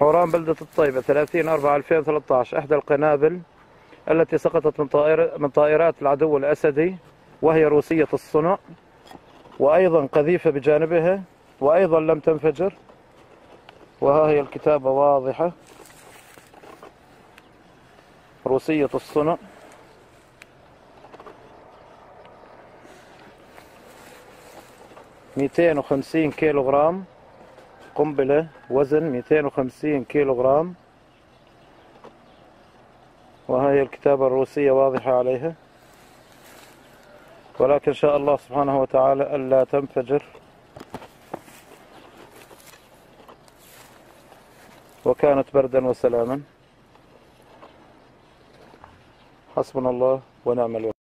حوران بلدة الطيبة 30 4 2013 إحدى القنابل التي سقطت من طائر من طائرات العدو الأسدي وهي روسية الصنع وأيضا قذيفة بجانبها وأيضا لم تنفجر. وها هي الكتابة واضحة. روسية الصنع. ميتين وخمسين كيلو غرام قنبلة وزن ميتين وخمسين كيلو غرام وهي الكتابة الروسية واضحة عليها. ولكن شاء الله سبحانه وتعالى ألا تنفجر. وكانت بردا وسلاما. حسبنا الله ونعم الوكيل.